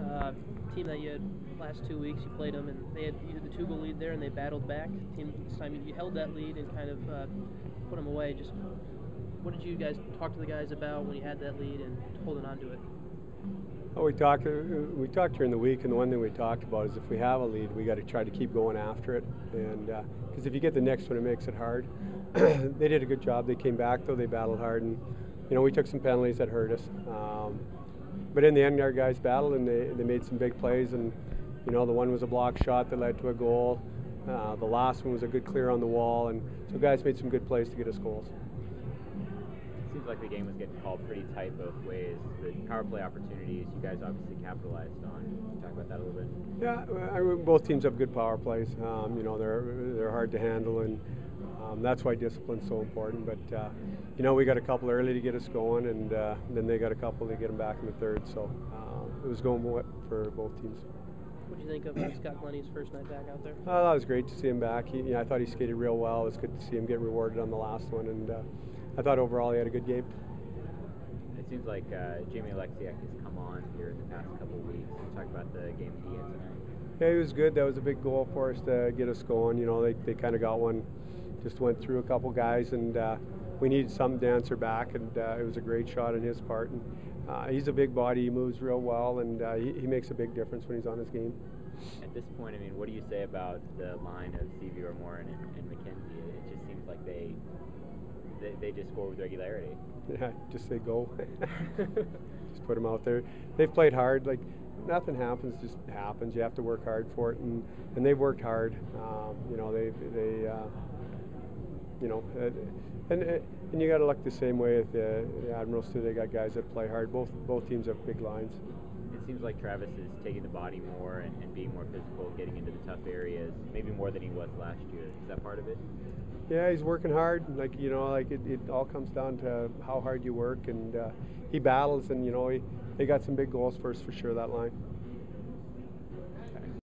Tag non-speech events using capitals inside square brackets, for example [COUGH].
Uh, team that you had last two weeks, you played them, and they had you had the two goal lead there, and they battled back. Team this time you held that lead and kind of uh, put them away. Just what did you guys talk to the guys about when you had that lead and holding on to it? Well, we talked. We talked during the week, and the one thing we talked about is if we have a lead, we got to try to keep going after it, and because uh, if you get the next one, it makes it hard. [CLEARS THROAT] they did a good job. They came back though. They battled hard, and you know we took some penalties that hurt us. Um, but in the end, our guys battled and they, they made some big plays. And you know the one was a block shot that led to a goal. Uh, the last one was a good clear on the wall, and so guys made some good plays to get us goals seems like the game was getting called pretty tight both ways. The power play opportunities you guys obviously capitalized on. Talk about that a little bit? Yeah, I both teams have good power plays. Um, you know, they're they're hard to handle, and um, that's why discipline's so important. But uh, you know, we got a couple early to get us going, and uh, then they got a couple to get them back in the third. So uh, it was going well for both teams. What do you think of uh, Scott Glennie's first night back out there? Oh, that was great to see him back. He, you know, I thought he skated real well. It was good to see him get rewarded on the last one, and uh, I thought overall he had a good game. It seems like uh, Jamie Oleksiak has come on here in the past couple of weeks. Talk about the game he had tonight. Yeah, he was good. That was a big goal for us to get us going. You know, they, they kind of got one, just went through a couple guys, and uh, we needed some dancer back, and uh, it was a great shot on his part. And uh, he's a big body. He moves real well, and uh, he, he makes a big difference when he's on his game. At this point, I mean, what do you say about the line of Sceviour, Morin, and, and McKenzie? It just seems like they they, they just score with regularity. Yeah, just say go. [LAUGHS] [LAUGHS] just put them out there. They've played hard. Like nothing happens, just happens. You have to work hard for it, and, and they've worked hard. Um, you know, they they uh, you know, uh, and and you got to look the same way at the, the Admirals too. They got guys that play hard. Both both teams have big lines. It seems like Travis is taking the body more and, and being more physical, getting into the tough areas, maybe more than he was last year. Is that part of it? Yeah, he's working hard. Like you know, like it, it all comes down to how hard you work, and uh, he battles, and you know, he, they got some big goals for us for sure that line.